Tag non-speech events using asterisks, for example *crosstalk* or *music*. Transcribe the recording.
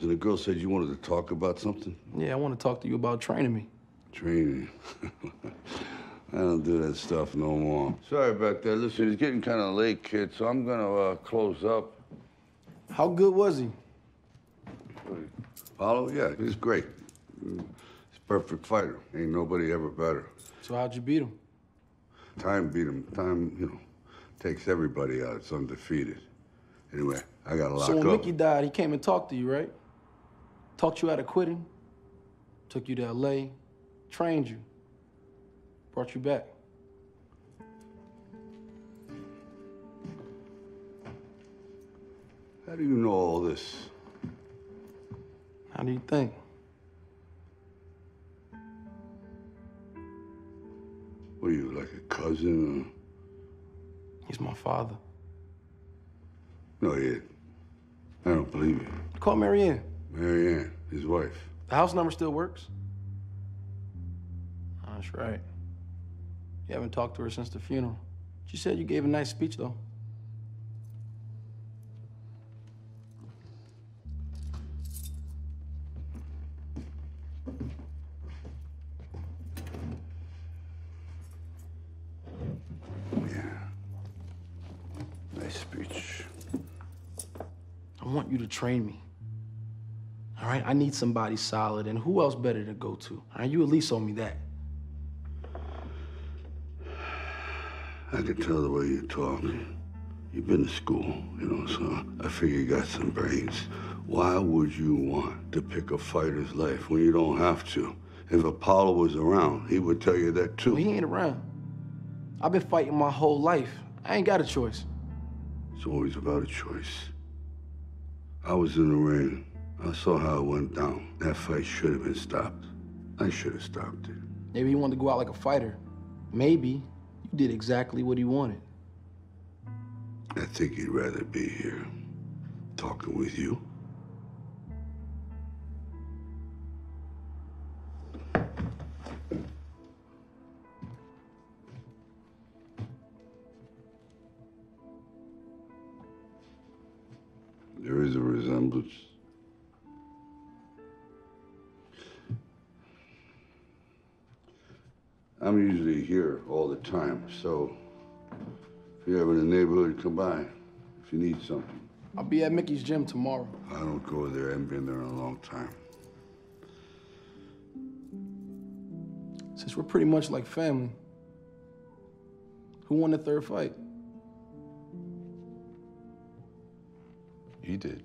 And the girl said you wanted to talk about something? Yeah, I want to talk to you about training me. Training. *laughs* I don't do that stuff no more. Sorry about that. Listen, it's getting kind of late, kid, so I'm gonna uh, close up. How good was he? Apollo, yeah, he's great. He's a perfect fighter. Ain't nobody ever better. So how'd you beat him? Time beat him. Time, you know, takes everybody out. It's undefeated. Anyway, I gotta lock so when up. Mickey died, he came and talked to you, right? Talked you out of quitting, took you to L.A., trained you, brought you back. How do you know all this? How do you think? Were you, like a cousin? He's my father. No, he. I don't believe you. Call Mary Anne. Mary Anne, his wife. The house number still works? Ah, that's right. You haven't talked to her since the funeral. She said you gave a nice speech, though. Yeah. Nice speech. I want you to train me. All right? I need somebody solid, and who else better to go to? All right? You at least owe me that. I can tell the way you talk. You've been to school, you know, so I figure you got some brains. Why would you want to pick a fighter's life when you don't have to? If Apollo was around, he would tell you that too. Well, he ain't around. I've been fighting my whole life. I ain't got a choice. It's always about a choice. I was in the ring. I saw how it went down. That fight should have been stopped. I should have stopped it. Maybe he wanted to go out like a fighter. Maybe you did exactly what he wanted. I think he'd rather be here talking with you. There is a resemblance. I'm usually here all the time, so if you're ever in the neighborhood, come by if you need something. I'll be at Mickey's gym tomorrow. I don't go there. I haven't been there in a long time. Since we're pretty much like family, who won the third fight? You did.